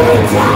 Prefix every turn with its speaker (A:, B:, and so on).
A: Return!